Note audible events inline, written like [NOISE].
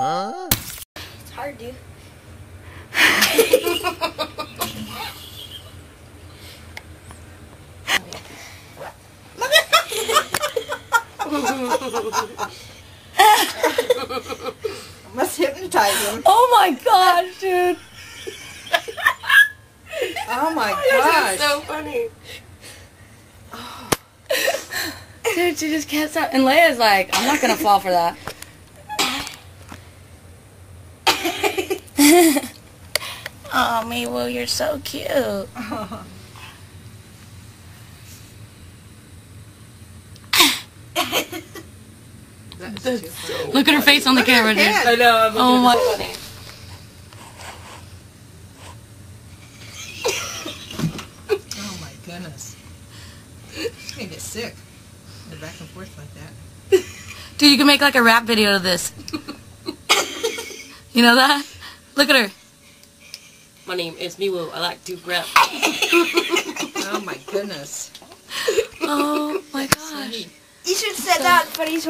hard, dude. I [LAUGHS] must hypnotize him. Oh my gosh, dude. Oh my [LAUGHS] This is so funny. Dude, she just can't stop. And Leia's like, I'm not gonna fall for that. [LAUGHS] oh, Maywoo, you're so cute. That's That's so. Look at her face on the Look camera, dude. I know. I'm Oh my- so funny. Oh my goodness. She's gonna get sick. Go back and forth like that. Dude, you can make like a rap video of this. [LAUGHS] You know that? Look at her. My name is Miwo. I like to rap. Oh my goodness. Oh my gosh. You should set that, but he's